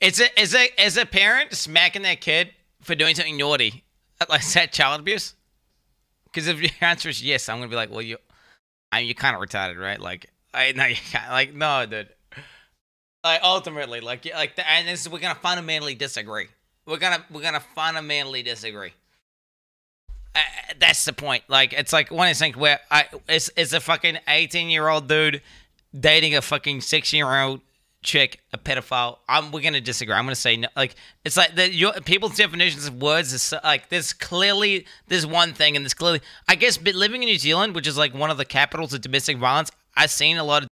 Is it is it is a parent smacking their kid for doing something naughty? Like is that child abuse? Because if your answer is yes, I'm gonna be like, well, you, I mean, you're kind of retarded, right? Like, I no, you can't. Like, no, dude. Like ultimately, like, like, the, and this we're gonna fundamentally disagree. We're gonna we're gonna fundamentally disagree. Uh, that's the point. Like, it's like one of those things where I it's it's a fucking 18 year old dude dating a fucking six year old chick, a pedophile. I'm we're gonna disagree. I'm gonna say no. Like, it's like the your people's definitions of words is so- like there's clearly there's one thing, and there's clearly I guess, but living in New Zealand, which is like one of the capitals of domestic violence, I've seen a lot of